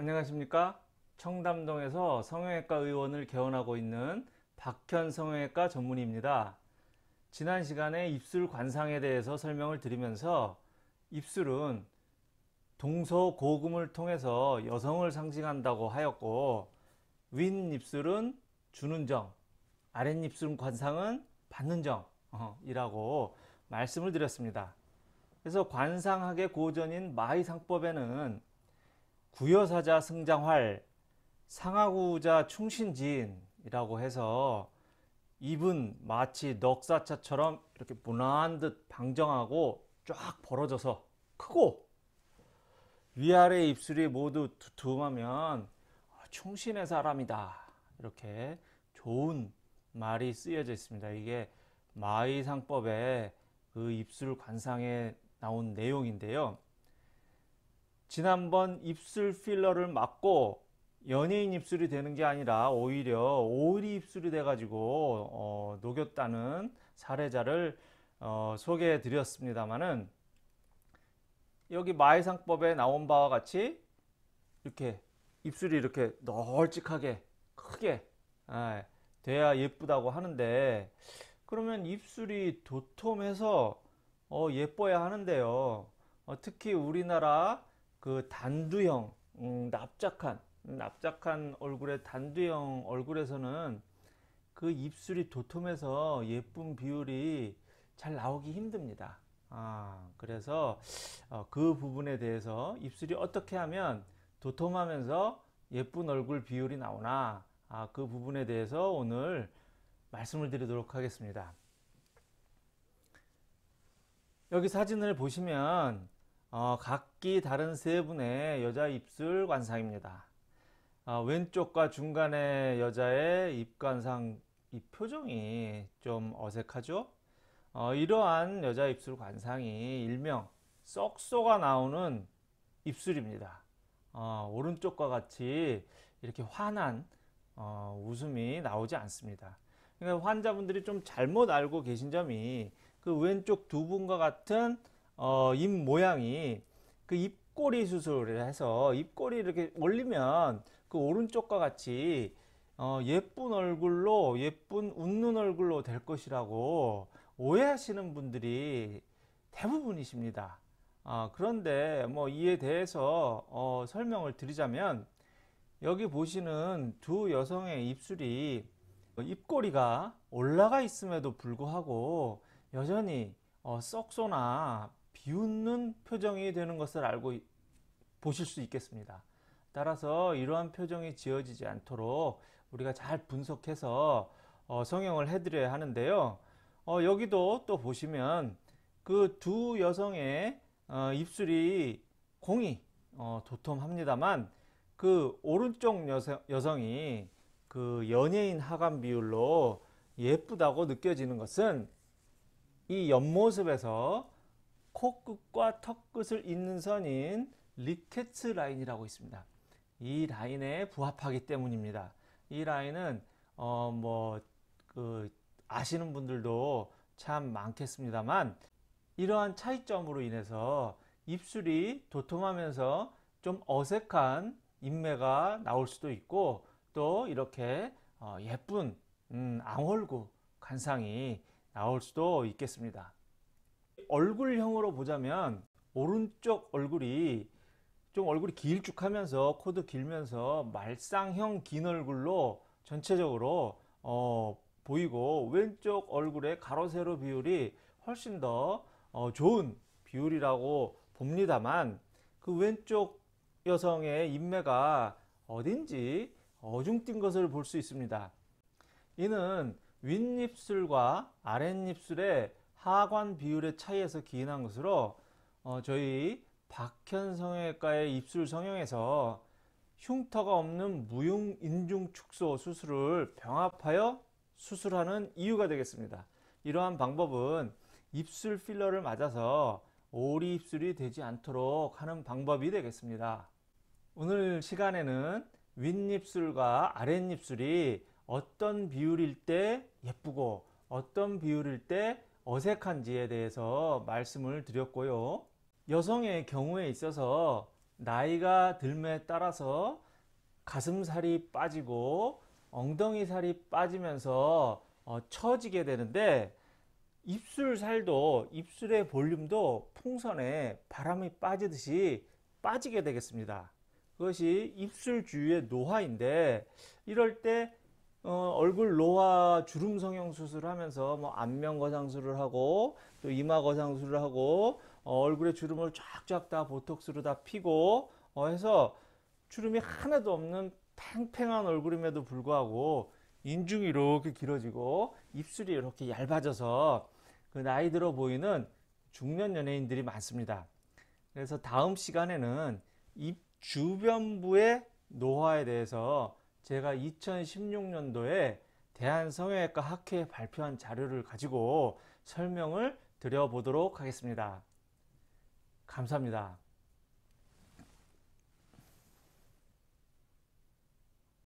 안녕하십니까? 청담동에서 성형외과 의원을 개원하고 있는 박현 성형외과 전문의입니다. 지난 시간에 입술 관상에 대해서 설명을 드리면서 입술은 동서고금을 통해서 여성을 상징한다고 하였고 윗입술은 주는 정 아랫입술 관상은 받는 정이라고 말씀을 드렸습니다. 그래서 관상학의 고전인 마의상법에는 구여사자 승장활, 상하구자 충신지인이라고 해서 입은 마치 넉사차처럼 이렇게 무난한 듯 방정하고 쫙 벌어져서 크고 위아래 입술이 모두 두툼하면 충신의 사람이다 이렇게 좋은 말이 쓰여져 있습니다. 이게 마의상법의 그 입술 관상에 나온 내용인데요. 지난번 입술 필러를 맞고 연예인 입술이 되는 게 아니라 오히려 오리 입술이 돼가지고 어, 녹였다는 사례자를 어, 소개해 드렸습니다만은 여기 마의상법에 나온 바와 같이 이렇게 입술이 이렇게 널찍하게 크게 아, 돼야 예쁘다고 하는데 그러면 입술이 도톰해서 어, 예뻐야 하는데요. 어, 특히 우리나라 그 단두형 음, 납작한 납작한 얼굴의 단두형 얼굴에서는 그 입술이 도톰해서 예쁜 비율이 잘 나오기 힘듭니다. 아, 그래서 어, 그 부분에 대해서 입술이 어떻게 하면 도톰하면서 예쁜 얼굴 비율이 나오나 아, 그 부분에 대해서 오늘 말씀을 드리도록 하겠습니다. 여기 사진을 보시면 어, 각기 다른 세 분의 여자 입술 관상입니다. 어, 왼쪽과 중간의 여자의 입 관상 이 표정이 좀 어색하죠? 어, 이러한 여자 입술 관상이 일명 썩소가 나오는 입술입니다. 어, 오른쪽과 같이 이렇게 환한 어, 웃음이 나오지 않습니다. 그러니까 환자분들이 좀 잘못 알고 계신 점이 그 왼쪽 두 분과 같은 어, 입 모양이 그 입꼬리 수술을 해서 입꼬리 이렇게 올리면 그 오른쪽과 같이 어, 예쁜 얼굴로 예쁜 웃는 얼굴로 될 것이라고 오해하시는 분들이 대부분이십니다. 어, 그런데 뭐 이에 대해서 어, 설명을 드리자면 여기 보시는 두 여성의 입술이 입꼬리가 올라가 있음에도 불구하고 여전히 어, 썩소나 비웃는 표정이 되는 것을 알고 보실 수 있겠습니다. 따라서 이러한 표정이 지어지지 않도록 우리가 잘 분석해서 어, 성형을 해드려야 하는데요. 어, 여기도 또 보시면 그 두 여성의 어, 입술이 공이 어, 도톰합니다만 그 오른쪽 여성, 여성이 그 연예인 하관 비율로 예쁘다고 느껴지는 것은 이 옆모습에서 코끝과 턱끝을 잇는 선인 리케츠 라인이라고 있습니다. 이 라인에 부합하기 때문입니다. 이 라인은 어 뭐 그 아시는 분들도 참 많겠습니다만 이러한 차이점으로 인해서 입술이 도톰하면서 좀 어색한 인매가 나올 수도 있고 또 이렇게 어 예쁜 음 앙월구 관상이 나올 수도 있겠습니다. 얼굴형으로 보자면 오른쪽 얼굴이 좀 얼굴이 길쭉하면서 코도 길면서 말상형 긴 얼굴로 전체적으로 어, 보이고 왼쪽 얼굴의 가로 세로 비율이 훨씬 더 어, 좋은 비율이라고 봅니다만 그 왼쪽 여성의 인매가 어딘지 어중뛴 것을 볼 수 있습니다. 이는 윗입술과 아랫입술의 하관 비율의 차이에서 기인한 것으로 어, 저희 박현 성형외과의 입술 성형에서 흉터가 없는 무용 인중 축소 수술을 병합하여 수술하는 이유가 되겠습니다. 이러한 방법은 입술 필러를 맞아서 오리 입술이 되지 않도록 하는 방법이 되겠습니다. 오늘 시간에는 윗입술과 아랫입술이 어떤 비율일 때 예쁘고 어떤 비율일 때 어색한지에 대해서 말씀을 드렸고요. 여성의 경우에 있어서 나이가 들매에 따라서 가슴살이 빠지고 엉덩이 살이 빠지면서 어, 처지게 되는데 입술 살도 입술의 볼륨도 풍선에 바람이 빠지듯이 빠지게 되겠습니다. 그것이 입술 주위의 노화인데 이럴 때 어, 얼굴 노화 주름 성형 수술을 하면서 뭐 안면 거상술을 하고 또 이마 거상술을 하고 어, 얼굴에 주름을 쫙쫙 다 보톡스로 다 피고 어, 해서 주름이 하나도 없는 팽팽한 얼굴임에도 불구하고 인중이 이렇게 길어지고 입술이 이렇게 얇아져서 그 나이 들어 보이는 중년 연예인들이 많습니다. 그래서 다음 시간에는 입 주변부의 노화에 대해서 제가 2016년도에 대한성형외과 학회에 발표한 자료를 가지고 설명을 드려보도록 하겠습니다. 감사합니다.